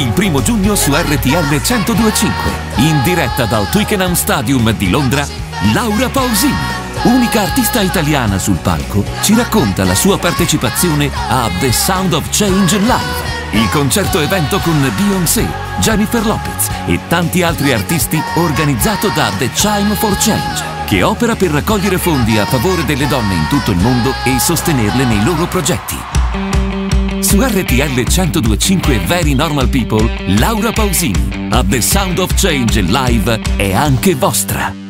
il primo giugno su RTL 1025. In diretta dal Twickenham Stadium di Londra, Laura Pausini, unica artista italiana sul palco, ci racconta la sua partecipazione a The Sound of Change Live. Il concerto evento con Beyoncé, Jennifer Lopez e tanti altri artisti organizzato da The Chime for Change, che opera per raccogliere fondi a favore delle donne in tutto il mondo e sostenerle nei loro progetti. Su RTL 1025 Very Normal People, Laura Pausini, a The Sound of Change Live è anche vostra.